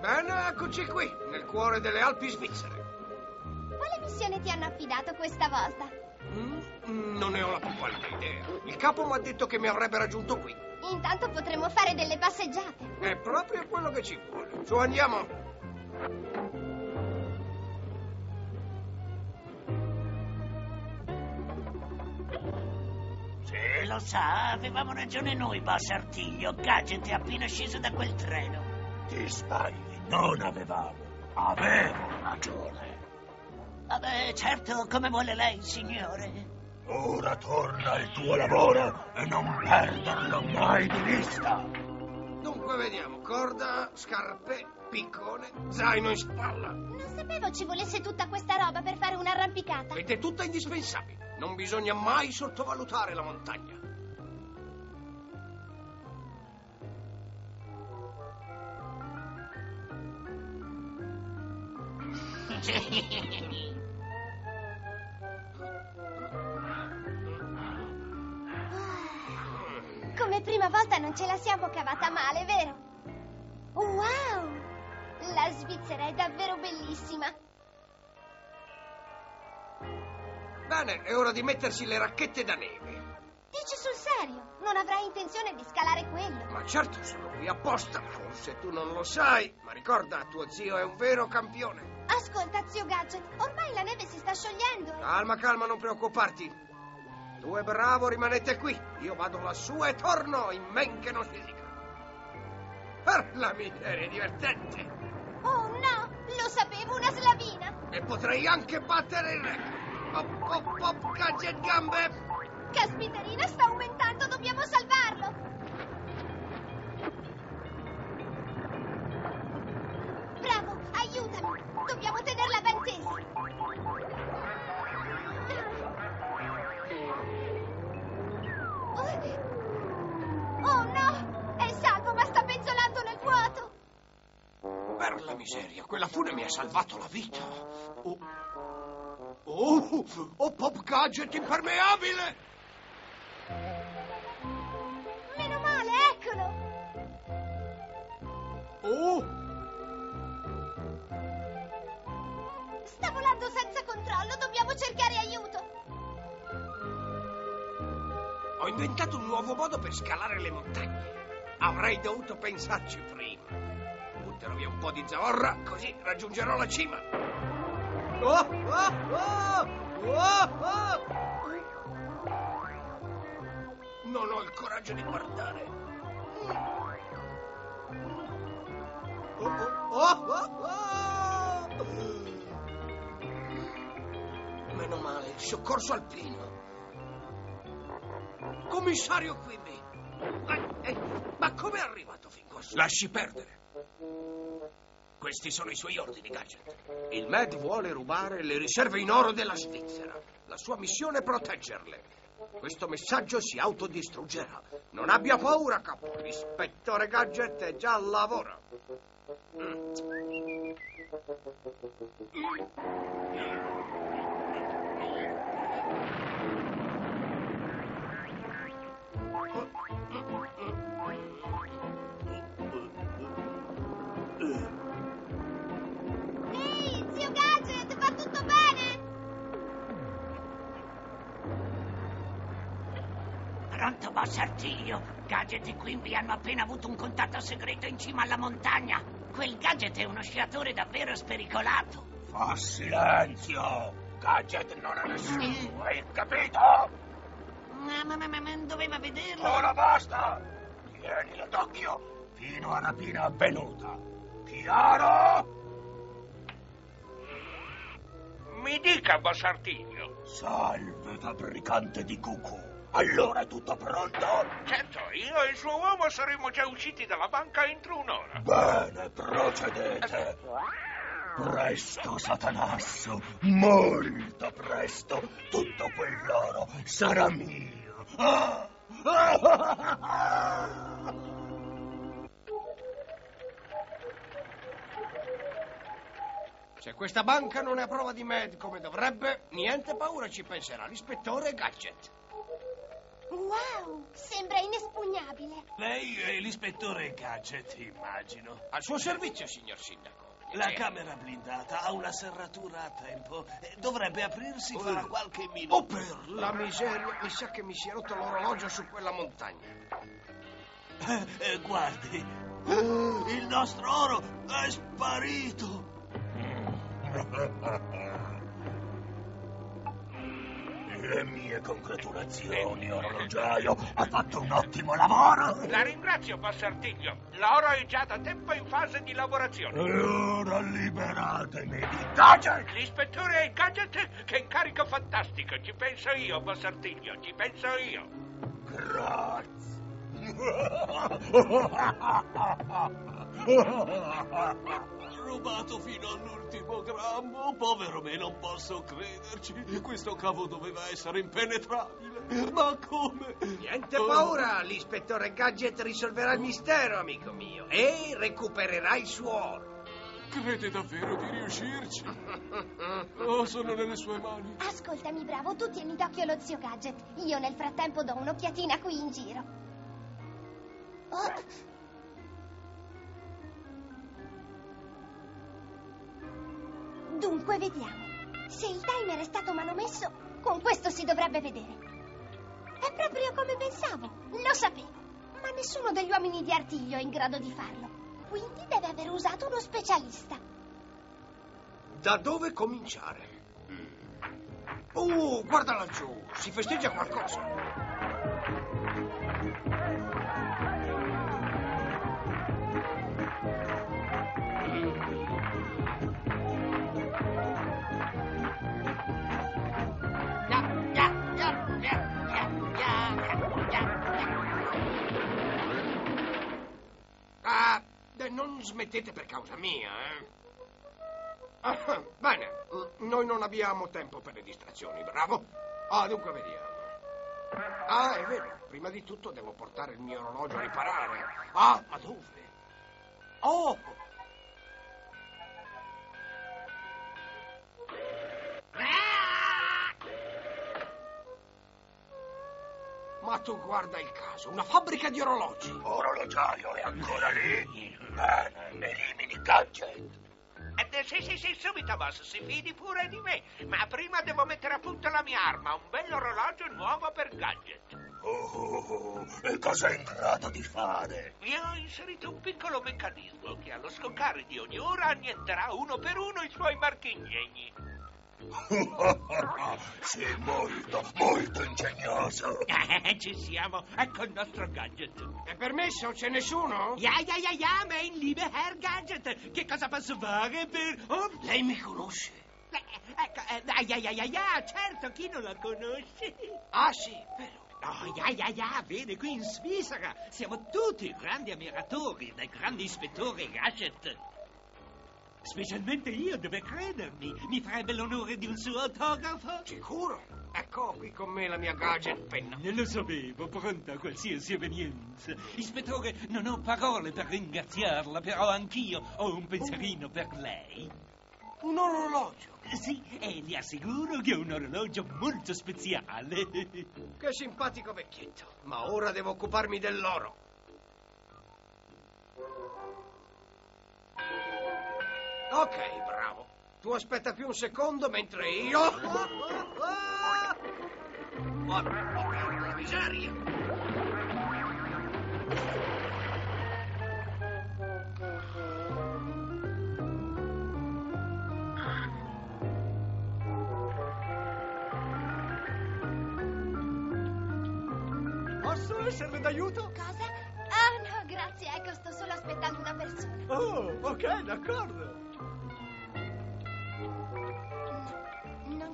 Bene, eccoci qui, nel cuore delle Alpi svizzere. Quale missione ti hanno affidato questa volta? Mm, non ne ho la più pallida idea. Il capo mi ha detto che mi avrebbe raggiunto qui. Intanto potremo fare delle passeggiate. È proprio quello che ci vuole. Su, andiamo. Sì, lo sa, avevamo ragione noi, boss Artiglio. Gadget è appena sceso da quel treno. Ti sbagli, non avevamo. Avevo ragione. Vabbè, certo, come vuole lei, signore. Ora torna al tuo lavoro e non perderlo mai di vista. Dunque, vediamo. Corda, scarpe, piccone, zaino in spalla. Non sapevo ci volesse tutta questa roba per fare un'arrampicata. Ed è tutta indispensabile. Non bisogna mai sottovalutare la montagna. Come prima volta non ce la siamo cavata male, vero? Wow! La Svizzera è davvero bellissima. Bene, è ora di mettersi le racchette da neve. Dici sul serio? Non avrai intenzione di scalare quello? Ma certo, sono qui apposta. Forse tu non lo sai, ma ricorda, tuo zio è un vero campione. Ascolta, zio Gadget, ormai la neve si sta sciogliendo. Calma, calma, non preoccuparti. Tu e Bravo rimanete qui. Io vado lassù e torno in men che non si dica. La miseria, è divertente. Oh no, lo sapevo, una slavina. E potrei anche battere il record. Hop, hop, hop, gadget gambe. Caspiterina sta aumentando, dobbiamo salvarlo. Bravo, aiutami. Dobbiamo tenerla ben tesa. Per la miseria, quella fune mi ha salvato la vita. Oh, oh, oh pop gadget impermeabile. Meno male, eccolo. Oh, Sta volando senza controllo, dobbiamo cercare aiuto. ho inventato un nuovo modo per scalare le montagne. Avrei dovuto pensarci prima. Butterò via un po' di zavorra, così raggiungerò la cima. Oh, oh, oh. Non ho il coraggio di guardare. Meno male, il soccorso alpino. Commissario Quimby! Ma, eh, ma come è arrivato fin qua? Lasci perdere. Questi sono i suoi ordini, Gadget. Il Med vuole rubare le riserve in oro della Svizzera. La sua missione è proteggerle. Questo messaggio si autodistruggerà. Non abbia paura, capo. L'ispettore Gadget è già al lavoro. Mm. Boss Artiglio? Gadget e Quimby hanno appena avuto un contatto segreto in cima alla montagna. Quel Gadget è uno sciatore davvero spericolato. Fa silenzio! Gadget non ha nessuno, hai capito? Ma, ma, ma, ma, ma doveva vederlo. Ora basta! Tienilo d'occhio fino a rapina avvenuta. Chiaro? Mi dica, boss Artiglio. Salve, fabbricante di cucù. Allora è tutto pronto? Certo, io e il suo uomo saremo già usciti dalla banca entro un'ora. Bene, procedete. Presto, Satanasso, molto presto, tutto quell'oro sarà mio. Ah! Se questa banca non è a prova di Med come dovrebbe, niente paura ci penserà l'ispettore Gadget. Wow, sembra inespugnabile. Lei è l'ispettore Gadget, immagino. Al suo servizio, signor sindaco. La camera blindata ha una serratura a tempo. Eh, Dovrebbe aprirsi fra Oh. qualche Oh, minuto. per la miseria, mi sa che mi si è rotto l'orologio su quella montagna. Eh, eh, guardi, il nostro oro è sparito. Le mie congratulazioni, orologiaio. Ha fatto un ottimo lavoro. La ringrazio, boss Artiglio. L'oro è già da tempo in fase di lavorazione. E ora liberatemi di Gadget. L'ispettore è gadget? Che incarico fantastico! Ci penso io, boss Artiglio, ci penso io. Grazie. Rubato fino all'ultimo grammo. Povero me, non posso crederci. Questo cavo doveva essere impenetrabile. Ma come? Niente Oh. paura, l'ispettore Gadget risolverà il mistero, amico mio, e recupererà il suo oro. Crede davvero di riuscirci? Oh, sono nelle sue mani. Ascoltami, bravo, tu tieni d'occhio lo zio Gadget. Io nel frattempo do un'occhiatina qui in giro. Oh. Dunque, vediamo. Se il timer è stato manomesso, con questo si dovrebbe vedere. È proprio come pensavo, lo sapevo. Ma nessuno degli uomini di artiglio è in grado di farlo. Quindi deve aver usato uno specialista. Da dove cominciare? Oh, guarda laggiù, si festeggia qualcosa. Non smettete per causa mia, eh. Ah, bene, noi non abbiamo tempo per le distrazioni, bravo. Ah, dunque vediamo. Ah, è vero, prima di tutto devo portare il mio orologio a riparare. Ah, ma dove? Oh! Ma tu guarda il caso, una fabbrica di orologi. Orologiaio è ancora lì? Bene, elimini Gadget. Eh, sì, sì, sì, subito, boss, si fidi pure di me. Ma prima devo mettere a punto la mia arma, un bel orologio nuovo per gadget. Oh, e cosa è in grado di fare? Vi ho inserito un piccolo meccanismo che allo scoccare di ogni ora annienterà uno per uno i suoi marchingegni. Sei molto, molto ingegnoso. Eh, ci siamo, ecco il nostro gadget. È permesso? C'è nessuno? Ja, ja, ja, ja, mein lieber Herr Gadget, che cosa posso fare per... Oh, Lei mi conosce? eh, ecco, eh, ah, ja, ja, ja, ja, certo, chi non la conosce? Ah, sì, vero. Oh, ja, ja, ja, vede, qui in Svizzera siamo tutti grandi ammiratori del grande ispettore Gadget. Specialmente io, deve credermi. Mi farebbe l'onore di un suo autografo? Sicuro? Ecco qui con me la mia gadget penna. Ne lo sapevo, pronta a qualsiasi evenienza. Ispettore, non ho parole per ringraziarla, però anch'io ho un pensierino per lei. Un orologio. Sì, e le assicuro che è un orologio molto speciale. Che simpatico vecchietto. Ma ora devo occuparmi dell'oro. Ok, bravo. Tu aspetta più un secondo mentre io... Porca miseria! Posso esserle d'aiuto? Cosa? Ah, no, grazie, ecco, sto solo aspettando una persona. Oh, ok, d'accordo.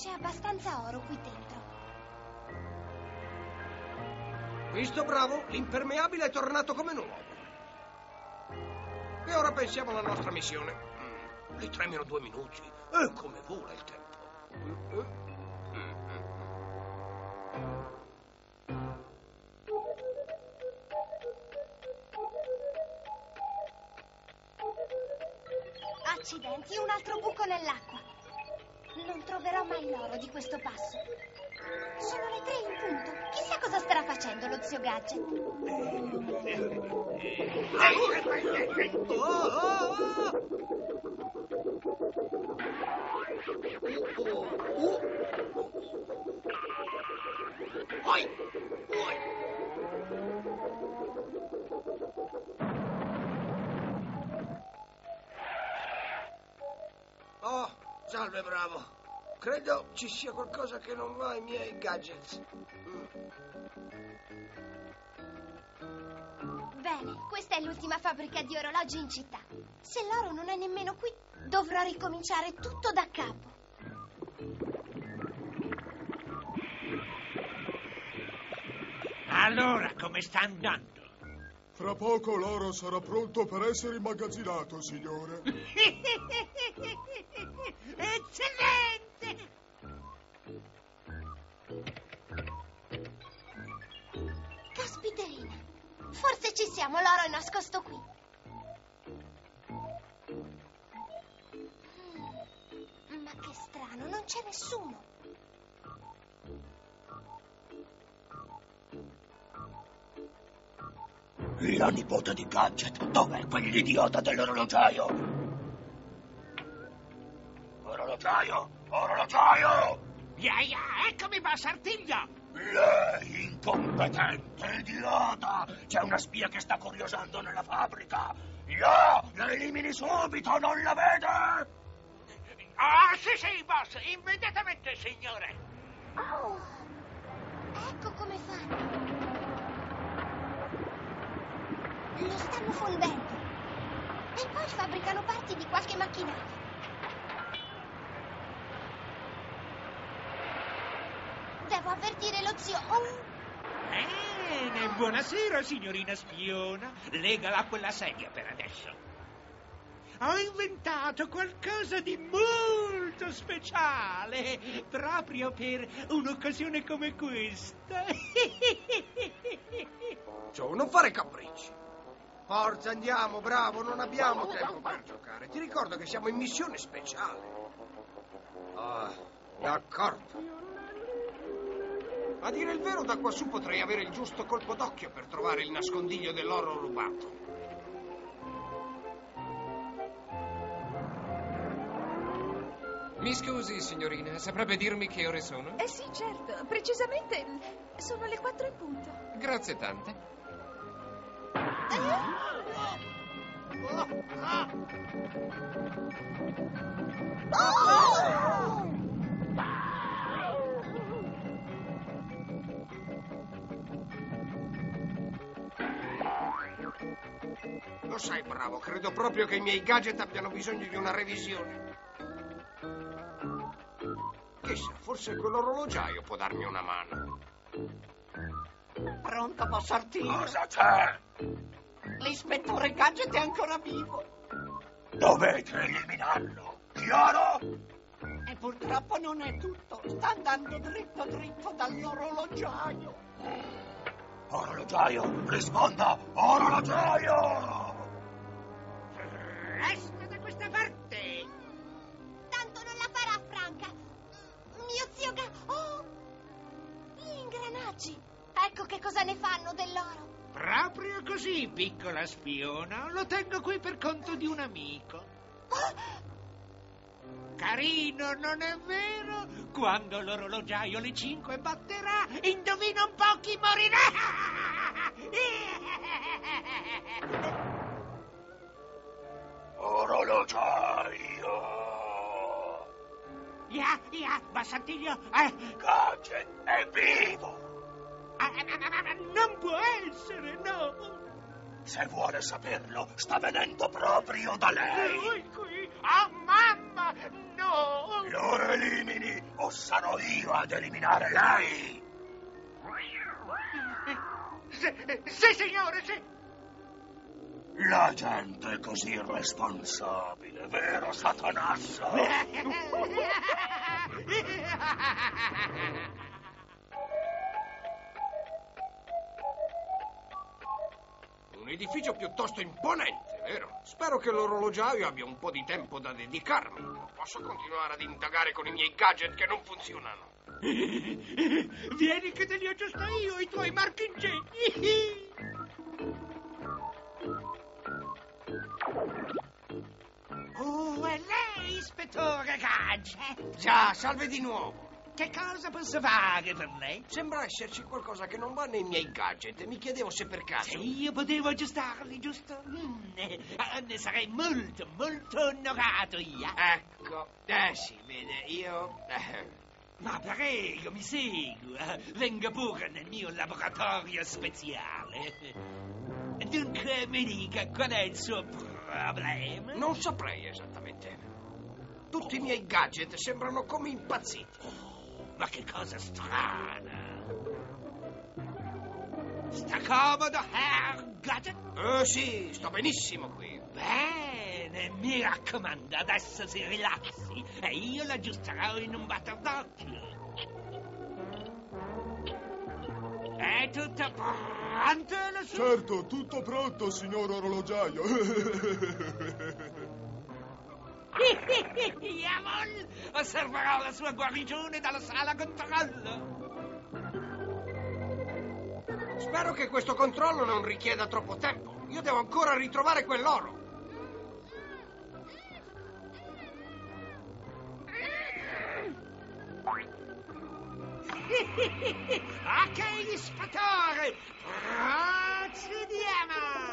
C'è abbastanza oro qui dentro. Visto, bravo? L'impermeabile è tornato come nuovo. E ora pensiamo alla nostra missione. Mm, Le tre meno due minuti. E come vola il tempo. Mm, mm. Accidenti, un altro buco nell'acqua. Non troverò mai l'oro di questo passo. Sono le tre in punto. Chissà cosa starà facendo lo zio Gadget. Oi, oi. Salve bravo. Credo ci sia qualcosa che non va ai miei gadgets. Bene, questa è l'ultima fabbrica di orologi in città. Se l'oro non è nemmeno qui, dovrò ricominciare tutto da capo. Allora, come sta andando? Fra poco l'oro sarà pronto per essere immagazzinato, signore. Eccellente! Caspiterina, forse ci siamo, l'oro è nascosto qui. Mm, Ma che strano, non c'è nessuno. La nipote di Gadget, dov'è quell'idiota dell'orologiaio? Orologiaio! Orologiaio! Ya, ya, eccomi, Bassartiglio! Lei, incompetente idiota! C'è una spia che sta curiosando nella fabbrica! Ya! La elimini subito, non la vede! Ah, sì, sì, boss, immediatamente, signore! Oh, ecco come fanno. Lo stanno fondendo. E poi fabbricano parti di qualche macchinaria. Devo avvertire lo zio. Bene, buonasera, signorina spiona. Legala a quella sedia per adesso. Ho inventato qualcosa di molto speciale, proprio per un'occasione come questa. Joe, non fare capricci. Forza, andiamo, bravo, non abbiamo tempo per giocare. Ti ricordo che siamo in missione speciale. Ah, d'accordo. A dire il vero, da quassù potrei avere il giusto colpo d'occhio per trovare il nascondiglio dell'oro rubato. Mi scusi, signorina, saprebbe dirmi che ore sono? Eh sì, certo, precisamente sono le quattro in punto. Grazie tante. Lo sai, bravo, credo proprio che i miei gadget abbiano bisogno di una revisione. Chissà, forse quell'orologiaio può darmi una mano. Pronto, Bossartino? Cosa c'è? L'ispettore Gadget è ancora vivo. Dovete eliminarlo, chiaro? E purtroppo non è tutto. Sta andando dritto dritto dall'orologiaio. Orologiaio, risponda! Orologiaio! Resta da questa parte! tanto non la farà, Franca. Mio zio Ga... Oh! Gli ingranaggi. Ecco che cosa ne fanno dell'oro. Proprio così, piccola spiona. Lo tengo qui per conto di un amico. Carino, non è vero? Quando l'orologiaio alle 5 batterà, indovina un po' chi morirà! Orologiaio! Ya, ya, Bassantiglio, eh, Gadget è vivo! Ah, ah, ah, ah, non può essere, no! Se vuole saperlo, sta venendo proprio da lei! Lui qui, oh mamma, no! Lo elimini o sarò io ad eliminare lei! Sì, sì, signore, sì! La gente è così irresponsabile, vero Satanasso? edificio piuttosto imponente. Vero. Spero che l'orologiaio abbia un po' di tempo da dedicarmi. Non posso continuare ad indagare con i miei gadget che non funzionano. Vieni che te li aggiusto io, i tuoi marchingegni. Oh, è lei, ispettore Gadget? Già, salve di nuovo. Che cosa posso fare per lei? Sembra esserci qualcosa che non va nei miei gadget. Mi chiedevo se per Se caso. io potevo aggiustarli, giusto? Mm, eh, ne sarei molto, molto onorato io. Ecco. Eh sì, vede, io. eh, Ma prego, mi segua. Venga pure nel mio laboratorio speciale. Dunque, mi dica qual è il suo problema? non saprei esattamente. Tutti i miei gadget sembrano come impazziti. Ma che cosa strana. Sta comodo, Herr Gadget? Eh sì, sto benissimo qui. Bene, mi raccomando, adesso si rilassi e io l'aggiusterò in un batter d'occhio. È tutto pronto? La sua... Certo, tutto pronto, signor orologiaio. Jawohl! Osserverò la sua guarigione dalla sala controllo. Spero che questo controllo non richieda troppo tempo. Io devo ancora ritrovare quell'oro. ok, ispettore! Procediamo!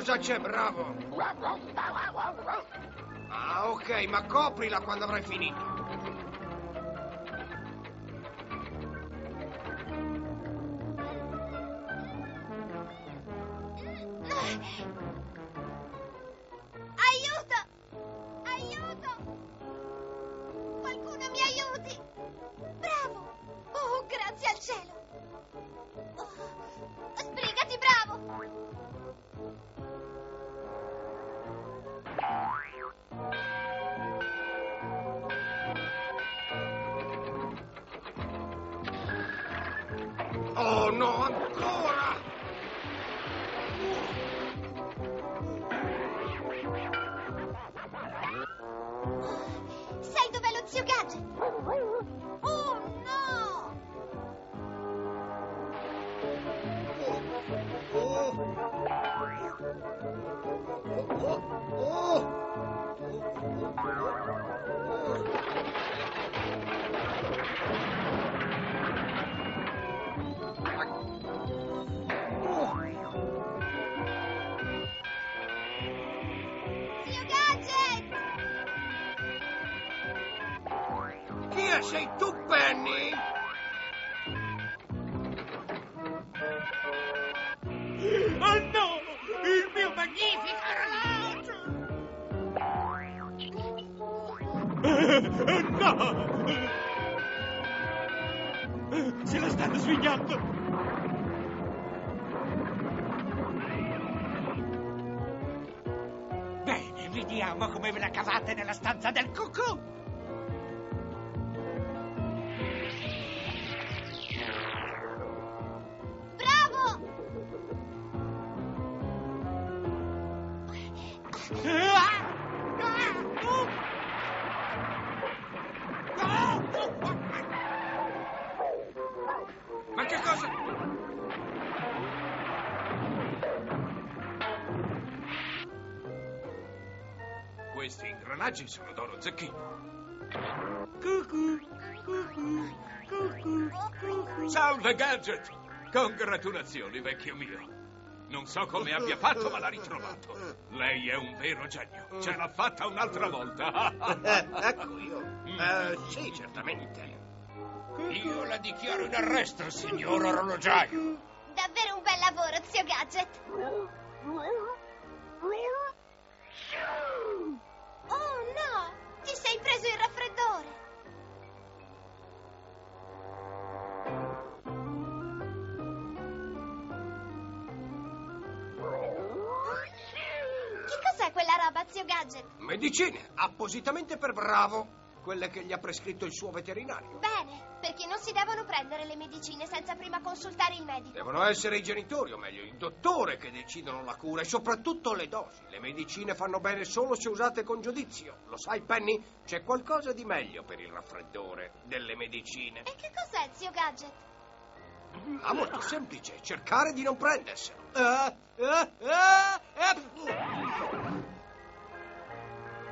Cosa c'è, bravo? Ah, ok, ma coprila quando avrai finito. Oh Sei tu, Penny? Oh no! Il mio magnifico orologio! Eh, no! Se la stanno svignando! Bene, vediamo come ve la cavate nella stanza del cucù! Salve, Gadget! Congratulazioni, vecchio mio. Non so come abbia fatto, ma l'ha ritrovato. Lei è un vero genio. Ce l'ha fatta un'altra volta. ecco io. Eh, sì, certamente. Io la dichiaro in arresto, signor orologiaio. Davvero un bel lavoro, zio Gadget! Oh no! Ti sei preso il raffreddore! Roba, zio Gadget? Medicine, appositamente per Bravo. Quelle che gli ha prescritto il suo veterinario. Bene, perché non si devono prendere le medicine senza prima consultare il medico. Devono essere i genitori, o meglio, il dottore che decidono la cura e soprattutto le dosi. Le medicine fanno bene solo se usate con giudizio. Lo sai, Penny? C'è qualcosa di meglio per il raffreddore delle medicine. E che cos'è, zio Gadget? Ah, molto semplice, cercare di non prenderselo. Ah, ah, ah, ah.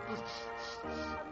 Thank you.